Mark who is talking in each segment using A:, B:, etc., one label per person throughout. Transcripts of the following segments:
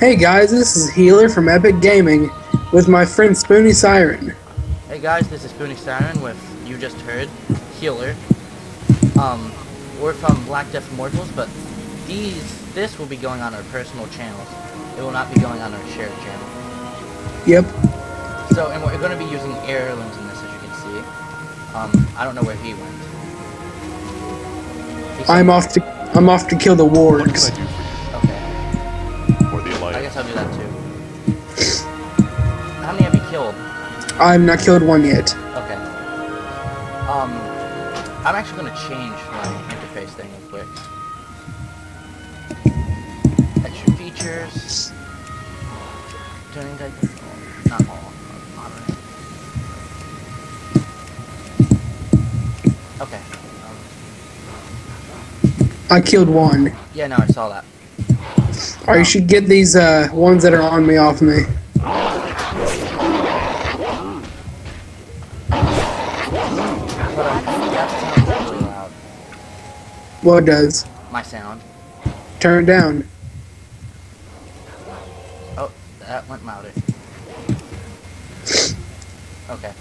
A: Hey guys, this is Healer from Epic Gaming with my friend Spoony Siren.
B: Hey guys, this is Spoony Siren with you just heard Healer. Um, we're from Black Death Immortals, but these this will be going on our personal channels. It will not be going on our shared channel.
A: Yep.
B: So, and we're going to be using heirlooms in this, as you can see. Um, I don't know where he went. He
A: I'm off to I'm off to kill the
C: What can
A: wargs.
B: Guess I'll do that too. How many have you killed?
A: I'm not killed one yet.
B: Okay. Um, I'm actually gonna change my interface thing real quick. Extra features. Turning type. Not all. Okay. Um,
A: I killed one.
B: yeah, no, I saw that.
A: Or you should get these uh, ones that are on me off me.
B: But that sounds really loud.
A: What does?
B: My sound.
A: Turn it down.
B: Oh, that went louder. Okay.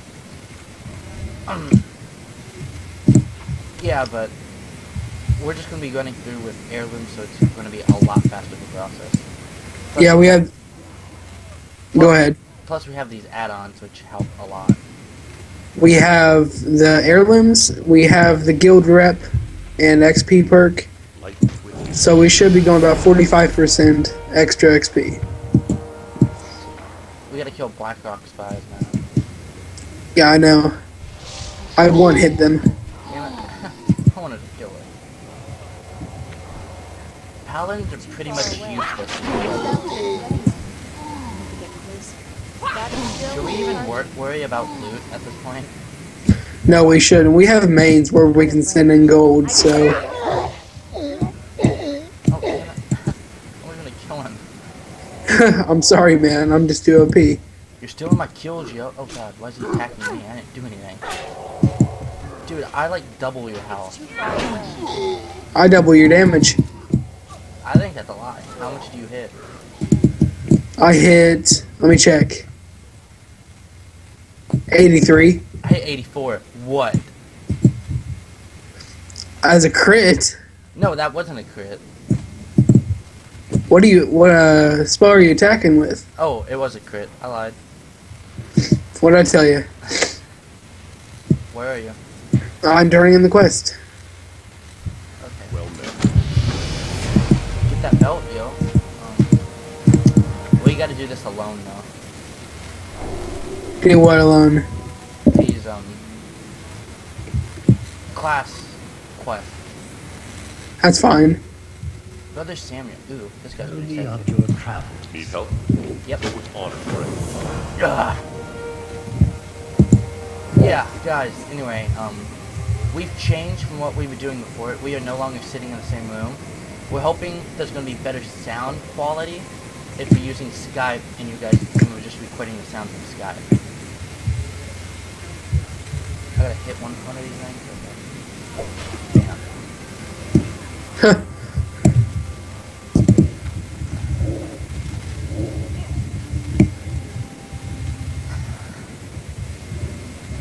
B: Um. Yeah, but we're just gonna be running through with heirlooms, so it's gonna be a lot faster a process. Plus-
A: Yeah, we have. Go ahead.
B: Plus, we have these add-ons which help a lot.
A: We have the heirlooms. We have the guild rep and XP perk. So we should be going about 45% extra XP.
B: We gotta kill Blackrock spies now.
A: Yeah, I know. I one hit them.
B: Damn it. I wanted to kill it. Paladins are pretty much useless. Should we even wor- worry about loot at this point?
A: No, we shouldn't. We have mains where we can send in gold, so.
B: Oh, damn. I was gonna kill him.
A: I'm sorry, man. I'm just too OP.
B: You're stealing my kills, yo. Oh god, why is he attacking me? I didn't do anything. Dude, I like double your health.
A: I double your damage.
B: I think that's a lie. How much do you hit?
A: I hit. Let me check. 83
B: I hit 84. What?
A: as a crit.
B: No, that wasn't a crit.
A: What do you? What uh spell are you attacking with?
B: Oh, it was a crit. I lied.
A: What did I tell you?
B: Where are you?
A: I'm turning in the quest.
B: Gotta do this alone, though.
A: Do what alone?
B: These, um... Class quest.
A: That's fine.
B: Brother Samuel. Ooh, this guy's pretty
D: Journey
B: sexy.
D: of your travels.
C: Need help?
B: Yep.
C: With honor, friend.
B: Ugh. Yeah, guys, anyway, um, we've changed from what we were doing before. We are no longer sitting in the same room. We're hoping there's going to be better sound quality if we're using Skype and you guys we're just recording the sound from Skype. I gotta hit one, one of these things? Okay. Damn.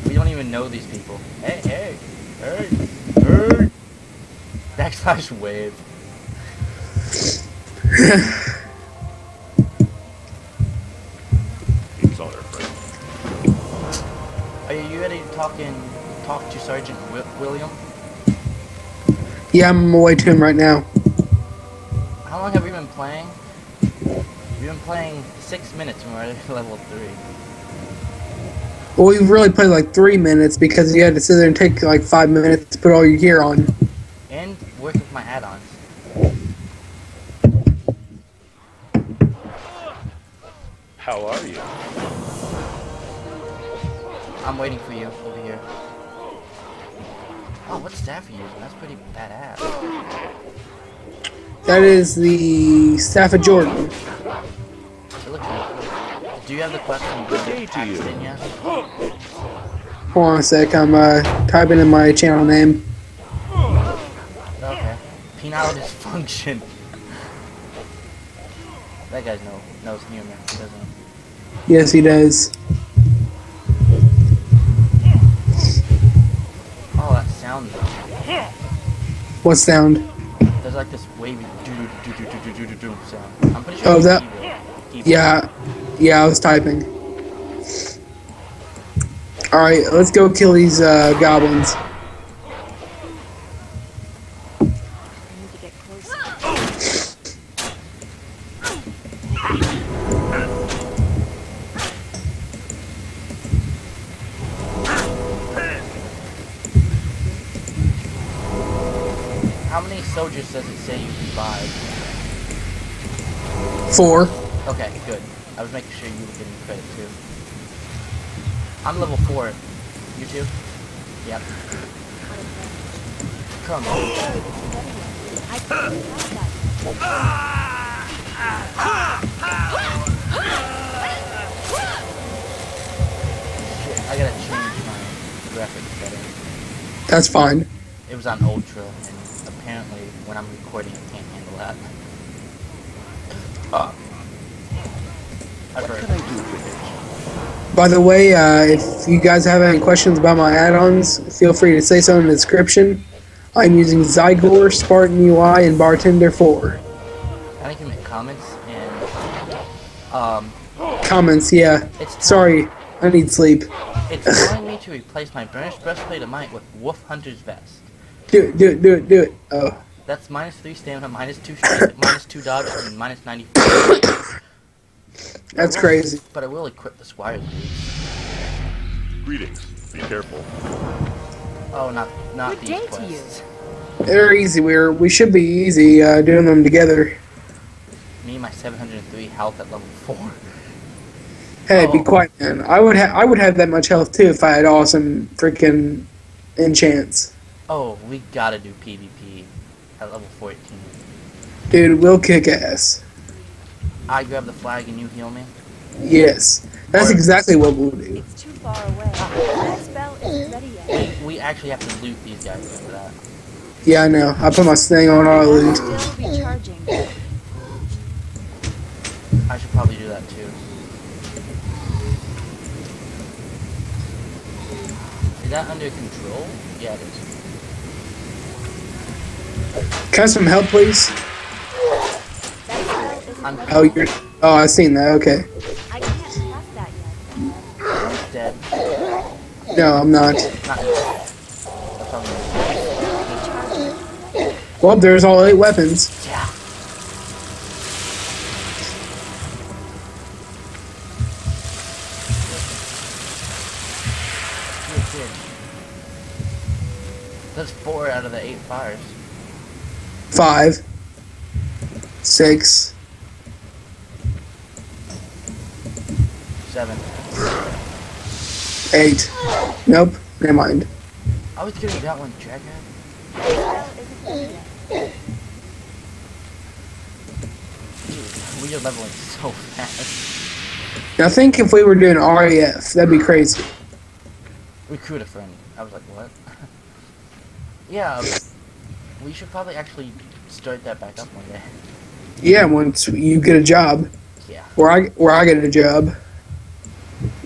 B: We don't even know these people. Hey, hey, hey, hey. Backslash wave. ready to talk to Sergeant Wi- William?
A: Yeah, I'm on my way to him right now.
B: How long have we been playing? We've been playing six minutes and we're at level three.
A: Well, we really played like three minutes because you had to sit there and take like five minutes to put all your gear on.
B: And work with my add-ons.
C: How are you?
B: I'm waiting for you over here. Oh, what staff are you using? That's pretty badass.
A: That is the staff of Jordan.
B: It looks really cool. Do you have the quest from
C: Good to you.
B: Paxton yet?
A: Hold on a sec. I'm uh, typing in my channel name.
B: Okay. Penile dysfunction. That guy know, knows humor, doesn't he?
A: Yes, he does.
B: sound though.
A: What sound?
B: There's like this wavy sound. I'm pretty sure.
A: Oh, that. Yeah, yeah. I was typing. All right, let's go kill these uh, goblins. Four.
B: Okay, good. I was making sure you were getting credit too. I'm level four. You too? Yep. Come on.
D: I can't have that.
B: Shit, I gotta change my graphics setting.
A: That's fine.
B: It was on ultra, and apparently when I'm recording, it can't handle that. Uh, I've heard.
C: can I do for you?
A: By the way, uh, if you guys have any questions about my add-ons, feel free to say so in the description. I'm using Zygor, Spartan UI, and Bartender 4.
B: I can make comments and um,
A: Comments, yeah.
B: it's
A: Sorry, I need sleep.
B: it's telling me to replace my burnished breastplate of might with Wolf Hunter's vest.
A: Do it, do it, do it, do it. Oh,
B: That's minus three stamina, minus two strength, minus two dodge, and minus ninety-four.
A: that's
B: will-
A: crazy.
B: But I will equip the squire's boots.
C: Greetings. Be careful.
B: Oh, not not
D: Good
B: these
D: day to you.
A: They're easy. We're we should be easy uh, doing them together.
B: Me and my 703 health at level four.
A: Hey, be
B: Oh.
A: quiet, man. I would have I would have that much health too if I had awesome freaking enchants.
B: Oh, we gotta do PvP at level 14.
A: Dude, we'll kick ass.
B: I grab the flag and you heal me.
A: Yes, that's exactly what we'll do.
D: It's too far away. My spell isn't ready yet.
B: We actually have to loot these guys for that.
A: Yeah, I know. I put my thing on
D: our
A: loot.
D: still recharging.
B: I should probably do that too. Is that under control? Yeah, it is.
A: Can I have some help, please? Oh, you're. Oh, I seen that. Okay.
D: I can't that yet.
B: Dead.
A: No, I'm not.
B: Not.
A: Well, there's all eight weapons. Five. Six.
B: Seven.
A: Eight. Nope. Never mind.
B: I was getting that one, Jackass.
D: Spell isn't ready yet.
B: Dude, we are leveling so fast.
A: Now, I think if we were doing RAF, that'd be crazy.
B: Recruit a friend. I was like, what? yeah, we should probably actually start that back up one day.
A: Yeah, once you get a job,
B: Yeah,
A: where I where I get a job.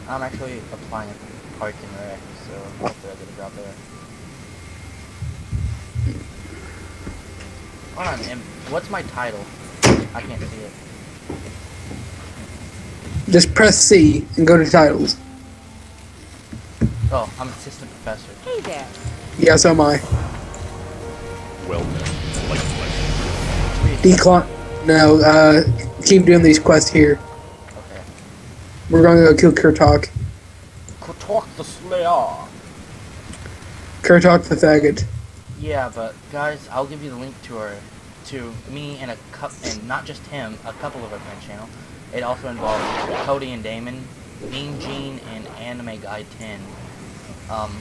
B: I'm actually applying at the park and rec, so hopefully I get a job there. Hold on, and what's my title? I can't see it.
A: Just press C and go to titles.
B: Oh, I'm assistant professor.
D: Hey there.
A: Yeah, so am I.
C: Well like
A: Decline. No, uh, keep doing these quests here.
B: Okay.
A: We're gonna go kill Kurtok.
B: Kurtok the Slayer.
A: Kurtok the faggot.
B: Yeah, but guys, I'll give you the link to our, to me and a cup, and not just him, a couple of our friend channel. It also involves Cody and Damon, Mean Gene, and Anime Guy 10. Um,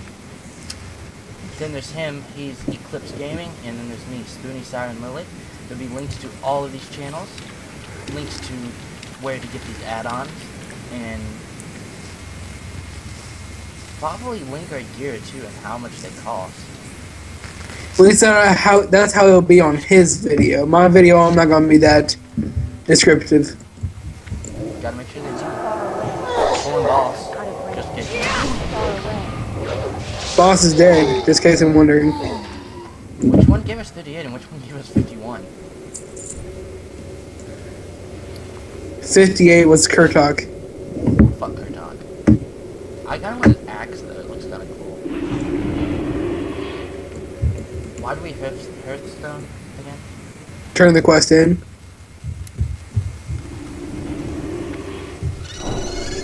B: then there's him, he's Eclipse Gaming, and then there's me, Spoony Siren Lily. There'll be links to all of these channels, links to where to get these add-ons, and probably link our gear too and how much they cost.
A: At least that how that's how it'll be on his video. My video, I'm not gonna be that descriptive.
B: Gotta make sure
D: Too
B: know. Pulling boss.
D: Out of range.
B: Just kidding.
D: Too far away.
A: Boss is dead, just in case I'm wondering.
B: Which one gave us 38 and which one gave us 51?
A: 58 was Kurtok.
B: Fuck Kurtok. I got him with an axe though, it looks kinda cool. Why do we Hearth- Hearthstone again?
A: Turn the quest in.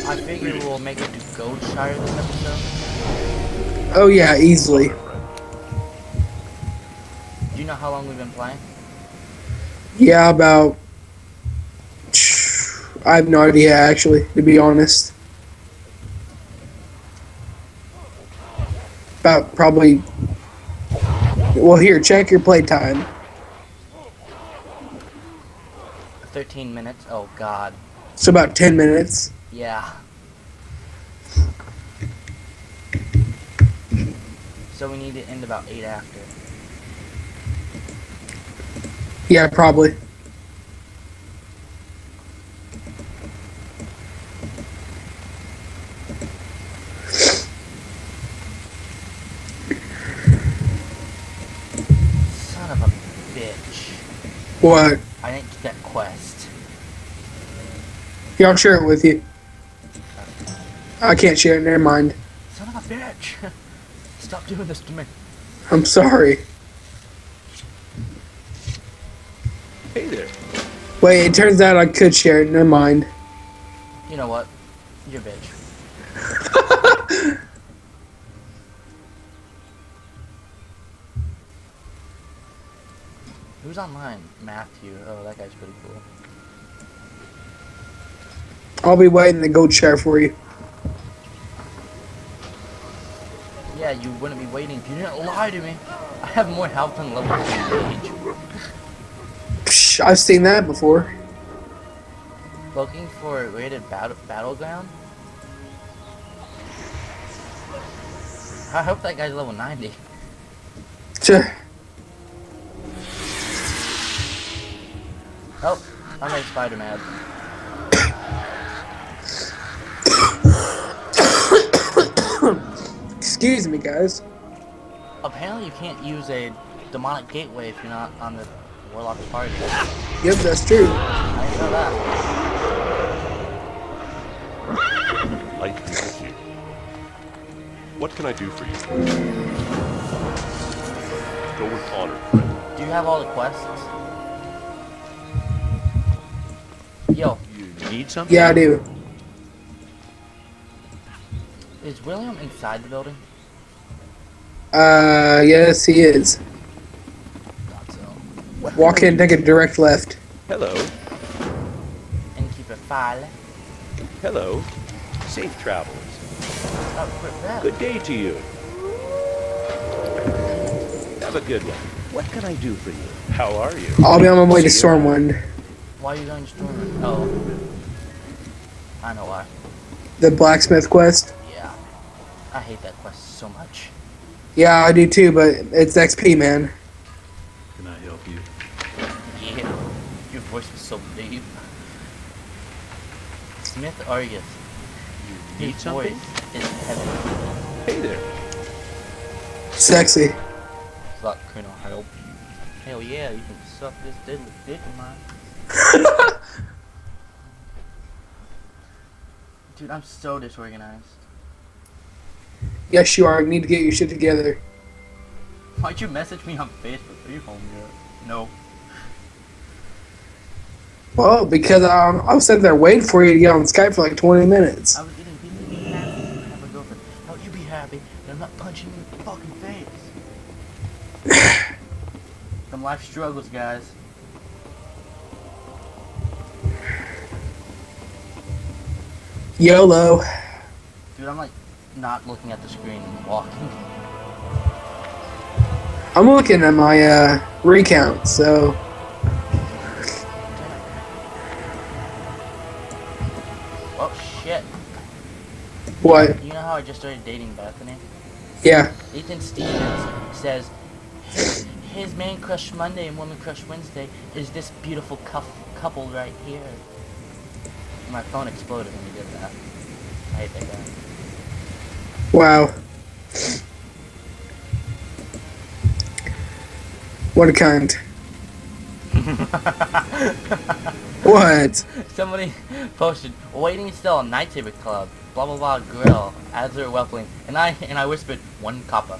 B: I figure we'll make it to Goldshire this episode.
A: Oh yeah, easily.
B: Do you know how long we've been playing?
A: Yeah, about. I have no idea actually, to be honest. About probably. Well, here, check your playtime.
B: 13 minutes? Oh god.
A: So about 10 minutes.
B: Yeah. So we need to end about 8 after.
A: Yeah, probably.
B: Son of a bitch.
A: What?
B: I didn't get that quest.
A: Yeah, I'll share it with you. I can't share it, never mind.
B: Son of a bitch! Stop doing this to me.
A: I'm sorry.
C: Hey there.
A: Wait, it turns out I could share it, never mind.
B: You know what? You're a bitch. Who's online? Matthew. Oh, that guy's pretty cool.
A: I'll be waiting to go share for you.
B: Yeah, you wouldn't be waiting if you didn't lie to me. I have more health than level 2 mage.
A: Psh, I've seen that before.
B: Looking for a rated battle battleground? I hope that guy's level 90.
A: Sure.
B: Oh, I made Spider
A: Excuse me, guys.
B: Apparently you can't use a demonic gateway if you're not on the Warlock's party.
A: Yep, that's true.
B: I didn't know that.
C: Light be with you. What can I do for you? Go with honor, friend.
B: Do you have all the quests? Yo,
E: You need something?
A: Yeah, I do.
B: Is William inside the building?
A: Uh, yes, he is.
B: Thought so.
A: Walk in, take a direct left.
C: Hello.
B: Innkeeper Farley.
E: Hello. Safe travels.
B: Oh.
E: Good day to you. Have a good one. What can I do for you? How are you?
A: I'll be on my way to Stormwind.
B: Why are you going to Stormwind? Oh. I know why.
A: The blacksmith quest.
B: Yeah. I hate that quest so much.
A: Yeah, I do too, but it's XP, man.
E: Can I help you?
B: Yeah. Your voice was so deep. Smith Argus.
E: You need
B: His
E: something?
B: voice is heavy.
E: Hey there.
A: Sexy.
B: Fuck, can I help you? Hell yeah, you can suck this deadly dick of mine. Dude, I'm so disorganized.
A: Yes, you are. You need to get your shit together.
B: Why'd you message me on Facebook? Are you home yet? No.
A: Well, because um, I was sitting there waiting for you to get on Skype for like 20 minutes.
B: I was getting busy being happy. I have a girlfriend. How you be happy that I'm not punching you in the fucking face? Some life struggles, guys.
A: YOLO.
B: Dude, I'm like not looking at the screen and walking.
A: I'm looking at my uh, recount, so
B: Oh shit.
A: what?
B: You know how I just started dating Bethany?
A: Yeah.
B: Ethan Stevens says his, man crush Monday and woman crush Wednesday is this beautiful cuff, couple right here. My phone exploded when you did that. I hate that guy.
A: Wow. What a cunt. what?
B: Somebody posted, waiting still, Nightsaber Club, blah blah blah grill, as they're welcoming, and I and I whispered, one copper.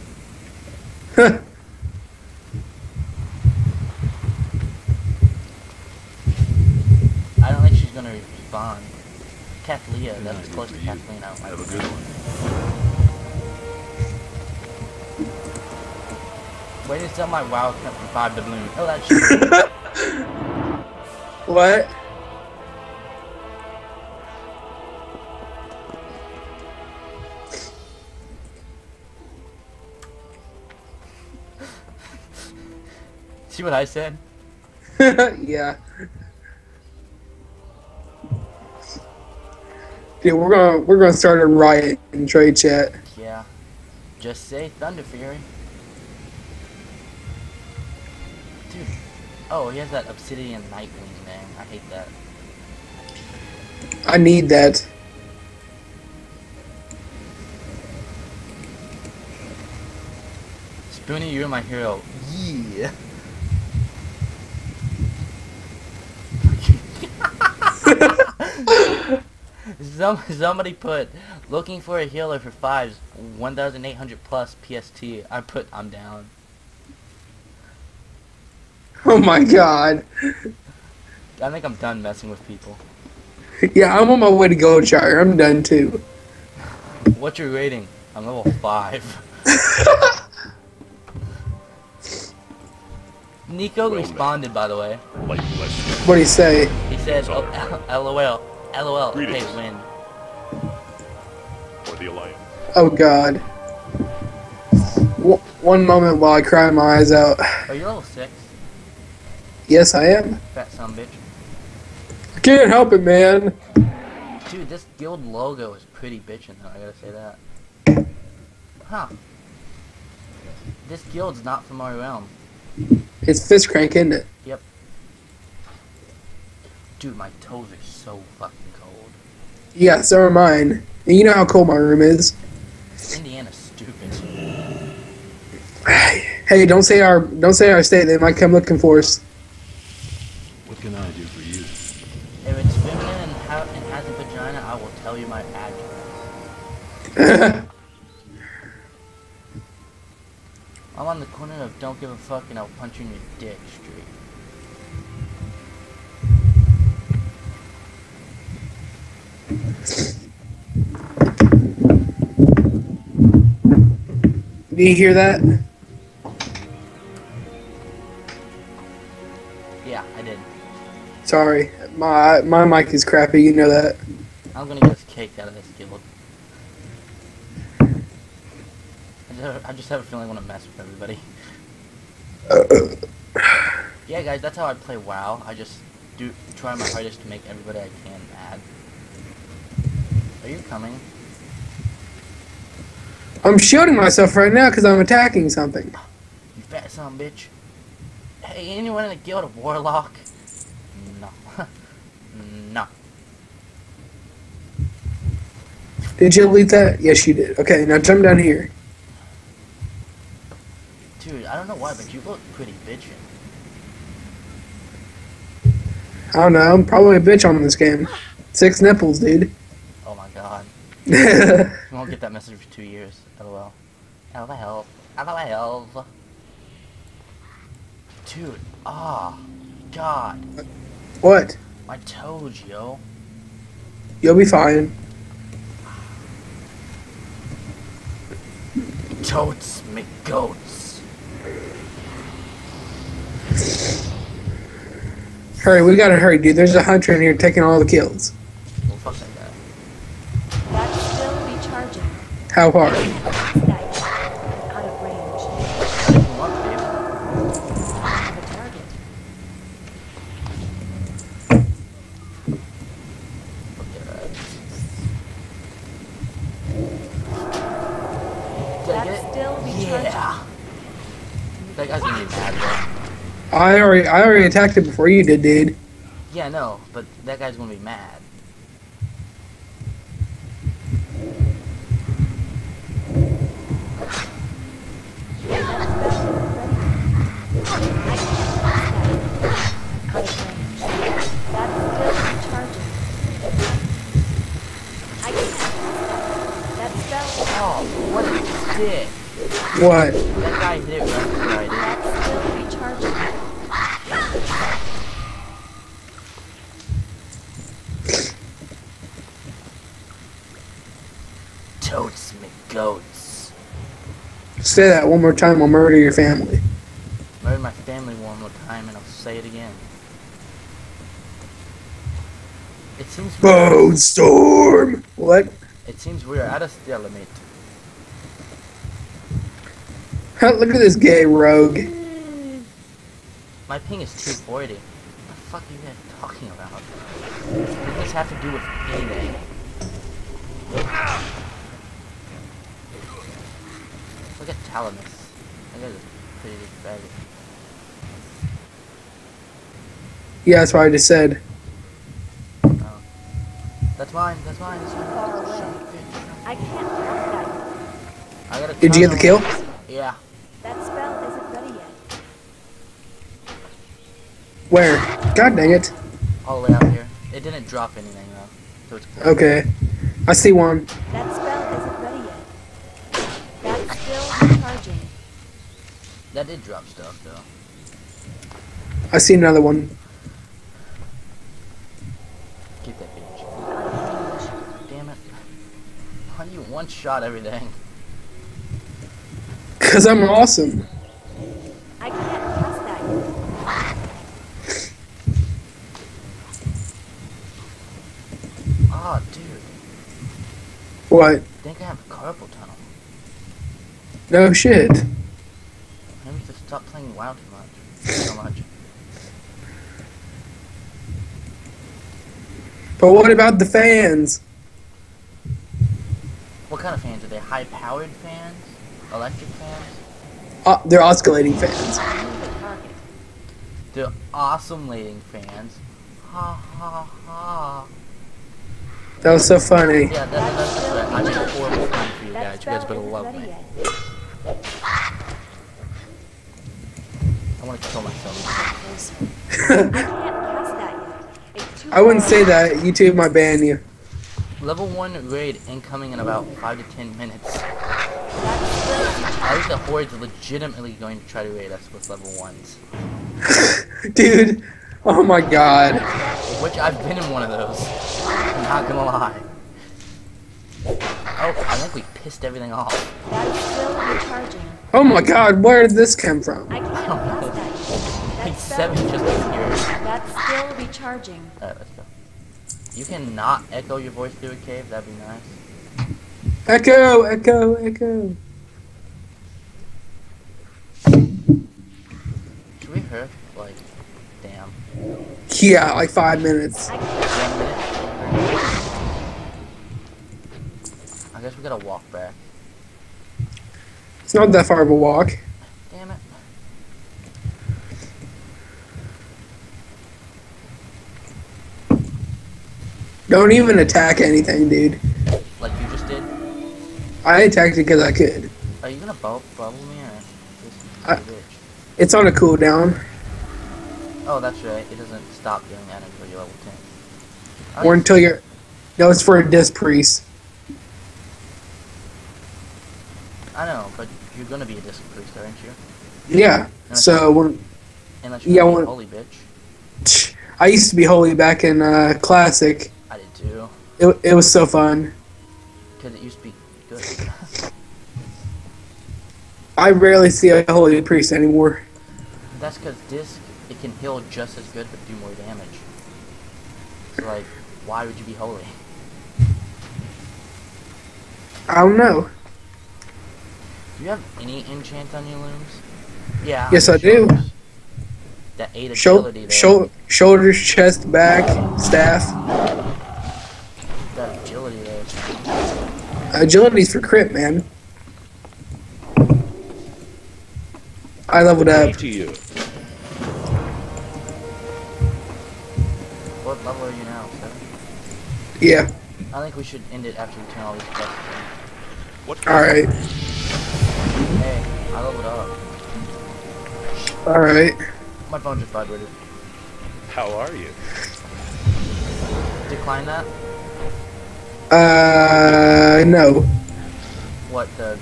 B: I don't think she's gonna respond. Kathleen,
C: Good
B: that's
C: idea
B: close to. Kathleen. I don't
C: Have a good
B: that.
C: One.
B: Waiting still, my WoW kept from five doubloon. Oh, that's
A: what?
B: see what I said?
A: yeah. Dude, we're gonna we're gonna start a riot in trade chat.
B: Yeah. Just say Thunderfury. Oh, he has that Obsidian Nightwing thing. I hate that.
A: I need that.
B: Spoony, you're my hero. Yeah. Some, somebody put looking for a healer for fives, 1,800 plus PST. I put I'm down.
A: Oh my god.
B: I think I'm done messing with people.
A: Yeah, I'm on my way to Goldshire. I'm done too.
B: What's your rating? I'm level five. Nico
C: Well,
B: responded, by the way.
A: What do you say?
B: He said, oh, "LOL, LOL, okay, win."
C: for the Alliance.
A: Oh god. W- one moment while I cry my eyes out.
B: Are you level six,
A: Yes, I am.
B: fat son bitch?
A: I can't help it, man.
B: Dude, this guild logo is pretty bitchin' though, I gotta say that. Huh. This guild's not from our realm.
A: It's fist crank, isn't it? Yep.
B: Dude, my toes are so fucking cold.
A: Yeah, so are mine. And you know how cold my room is.
B: Indiana's stupid.
A: Hey, don't say our don't say our state. They might come looking for us.
B: I'm on the corner of don't give a fuck and I'll punch you in your dick street.
A: Do you hear that?
B: Yeah, I did.
A: Sorry, my my mic is crappy. You know that.
B: I'm gonna get kicked out of this guild. I just have, I just have a feeling I want to mess with everybody. Yeah, guys, that's how I play WoW. I just do try my hardest to make everybody I can mad. Are you coming?
A: I'm shielding myself right now because I'm attacking something.
B: You fat son bitch. Hey, anyone in the guild of Warlock? No. no.
A: Did you delete that? Yes, you did. Okay, now jump down here.
B: Dude, I don't know why, but you look pretty bitchin'.
A: I don't know. I'm probably a bitch on this game. Six nipples, dude.
B: Oh my god. You won't get that message for two years. LOL. LOL. LOL. Dude, ah. God.
A: what?
B: My toes, yo.
A: You'll be fine.
B: Totes me goats.
A: Hurry, we gotta hurry, dude. There's a hunter in here taking all the kills.
B: Well, fuck that guy.
D: That's still recharging.
A: How hard?
B: I
A: already I already attacked it before you did, dude.
B: Yeah, no, but that guy's gonna be mad. Oh, what?
A: Say that one more time, I'll murder your family.
B: Murder my family one more time and I'll say it again. It seems
A: Bone storm. What?
B: it seems we're at a stalemate.
A: Look at this gay rogue.
B: My ping is 240. What the fuck are you guys talking about? What does this have to do with anything? Look at Talamus. That guy's a pretty big.
A: Yeah, that's what I just said.
B: Oh. That's mine, that's mine, that's mine.
D: Far away.
B: Son of a bitch.
D: I can't that.
B: I gotta
A: Did you get the kill?
B: Yeah.
D: That spell isn't ready yet.
A: Where? God dang it.
B: All the way out here. It didn't drop anything though. So it's.
A: Okay. I see one.
D: That
B: That did drop stuff though.
A: I see another one.
B: Get that bitch. Damn it. Why do you one shot everything?
A: Cause I'm awesome.
D: I can't trust that yet.
B: Oh, dude.
A: What?
B: I think I have a carpal tunnel.
A: No shit.
B: Maybe just stop playing WoW too much. So much.
A: But what about the fans?
B: What kind of fans are they? High-powered fans? Electric fans?
A: Uh, they're oscillating fans.
D: Move the target.
B: The awesome lighting fans. Ha ha ha.
A: That was so funny.
B: Yeah, that, that's just right. I made a horrible time for you guys. You guys better love me.
D: yet.
B: I want to kill myself.
D: I can't cast that yet. Too
A: I wouldn't
D: far
A: say that. YouTube might ban you.
B: Level 1 raid incoming in about 5 to 10 minutes.
D: That's
B: I think the Horde's legitimately going to try to raid us with level 1s.
A: Dude. Oh my god.
B: Which I've been in one of those. I'm not gonna lie. Oh, I think we pissed everything off.
D: That's still recharging.
A: Oh my god, where did this come from?
D: I can't cast that yet.
B: Like
D: That
B: 7 just appeared.
D: That's still recharging.
B: Uh, Alright, let's go. You cannot echo your voice through a cave, that'd be nice.
A: Echo, echo, echo.
B: Should we hurt? Like, damn.
A: Yeah, like five minutes.
D: I can't
B: One minute? I guess we gotta walk back.
A: It's not that far of a walk.
B: Damn it.
A: Don't even attack anything, dude.
B: Like you just did?
A: I attacked it because I could.
B: Are you gonna bubble, bubble me or
A: I-
B: be a bitch?
A: It's on a cooldown.
B: Oh, that's right. It doesn't stop doing that until you're level 10. I
A: Or until you're. No, it's for a disc priest.
B: I know, but you're gonna be a disc priest, aren't you?
A: Yeah. So when
B: Unless you're
A: Yeah,
B: holy bitch.
A: I used to be holy back in uh, classic.
B: I did too.
A: It, it was so fun.
B: Because it used to be good.
A: I rarely see a holy priest anymore.
B: That's because disc, it can heal just as good but do more damage. So like, why would you be holy?
A: I don't know.
B: Do you have any enchant on your looms? Yeah.
A: Yes, I
B: your
A: do.
B: shoulders. That eight
A: Shou-
B: agility there.
A: shou- shoulders, chest, back, staff.
B: Uh,
A: Agility's for crit, man. I leveled up.
E: To you.
B: What level are you now? Seven?
A: Yeah.
B: I think we should end it after we turn all these quests
C: What
A: Alright.
B: in. Hey, I leveled up.
A: Alright.
B: My phone just vibrated.
E: How are you?
B: Decline that?
A: Uh, no.
B: What, the...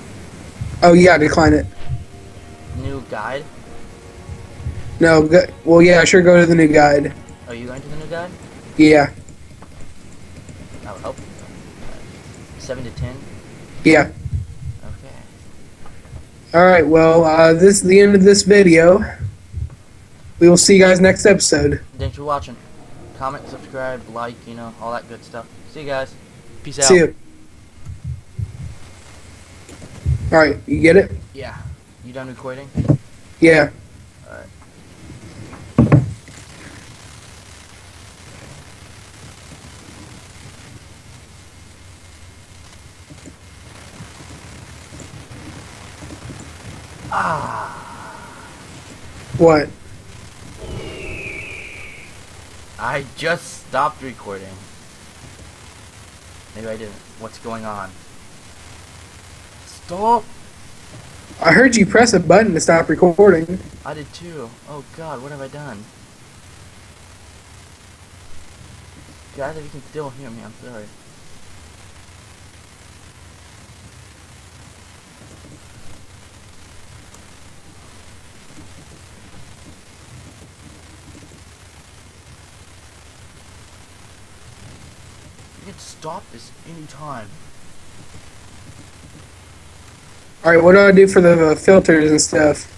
A: Oh yeah, decline it.
B: New guide?
A: No, go, well yeah, sure. Go to the new guide.
B: Are you going to the new guide?
A: Yeah,
B: I would hope. Seven to ten.
A: yeah.
B: Okay.
A: All right. Well, uh, this is the end of this video. We will see you guys next episode.
B: Thanks for watching. Comment, subscribe, like, you know, all that good stuff. See you guys. Peace out.
A: See you. All right. You get it?
B: Yeah. You done recording?
A: Yeah.
B: Alright. Ah,
A: What?
B: I just stopped recording. Maybe I didn't. What's going on? Stop!
A: I heard you press a button to stop recording.
B: I did too. Oh god, what have I done? Guys, if you can still hear me, I'm sorry. You can stop this anytime.
A: All right. What do I do for the filters and stuff?